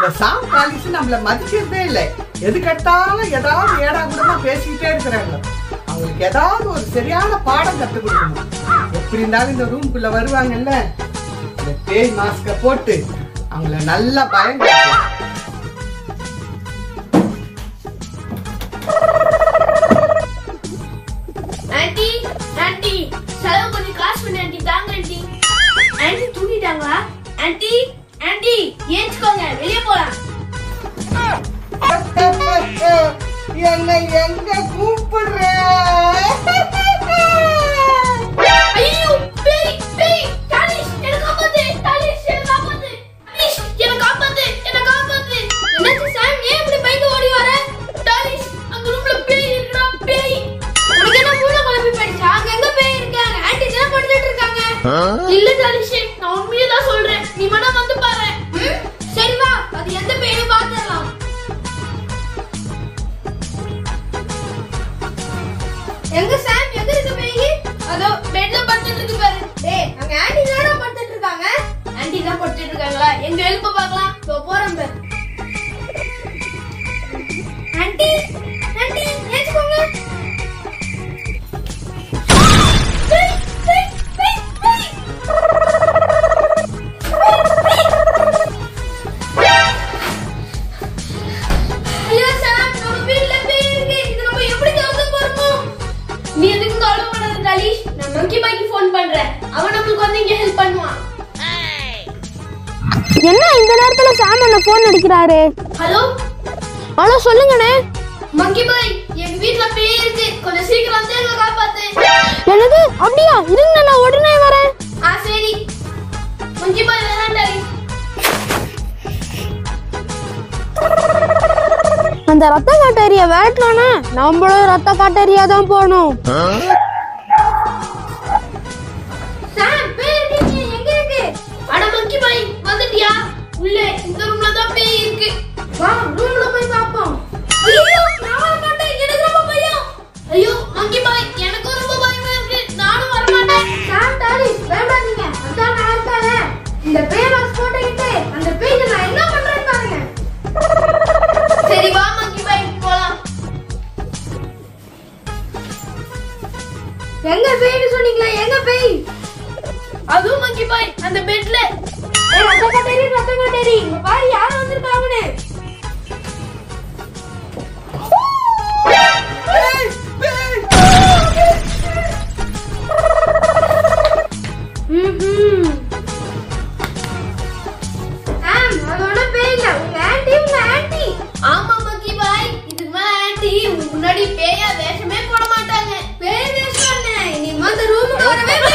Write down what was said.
இந்த சாம் காலிஸ் நம்மள மதிக்கிறதே இல்லை. எது கேட்டாலும் ஏதாவது ஏடா கூடமா பேசிக்கிட்டே இருக்கிறாங்க. அவங்களுக்கு ஏதாவது ஒரு சரியான பாடம் கற்றுக் கொடுக்கணும். எப்படி இருந்தாலும் இந்த ரூம்குள்ள வருவாங்கல்ல? இந்த பேய் மாஸ்க போட்டு அவங்கள நல்லா பயம் என்ன பண்ணிட்டு இருக்காங்க. இல்ல டாலிஷ் நான் உண்மையை தான் சொல்றேன். நீ வேணா வந்து பாரு. எங்க சாம் எங்க இருக்கு பேய்? அதோ பெட்ல படுத்துட்டு இருக்கு பாரு டேய் அங்க ஆண்டி தான படுத்துட்டு இருக்காங்க. ஆண்டி தான் படுத்துட்டு இருக்காங்களா? எங்க எழுப்ப பார்க்கலாம். இதோ போறேன் பாரு. தாலிஷ் நான் நோக்கி பாய்க்கு ஃபோன் பண்றேன். அவன் நம்மளுக்கு வந்து இங்க ஹெல்ப் பண்ணுவான். என்ன இந்த நேரத்துல சாம் என்ன போன் அடிக்கிறாரு? ஹலோ ஹலோ சொல்லுங்கண்ணே. மங்கி பாய் எங்க வீட்ல பேய் இருக்கு. கொஞ்சம் சீக்கிரம் வந்து எங்களை காப்பாத்து. என்னது? அப்படியா? இருங்க நான் உடனே வரேன். ஆ சரி. மங்கி பாய் வேணாம் டாலிஷ் அந்த ரத்த காட்டேரியா வேட்டலானே நம்மளும் ரத்த காட்டேரியா தான் போகணும் எங்க பேய்னு சொன்னீங்களா? எங்க பேய்? அதுவும் மங்கி பாய் அந்த பெட்ல ஏய் ரத்த கட்டேரி ரத்த கட்டேரி இங்க பாரு யார் வந்திருக்காங்கன்னு பேய், out of it.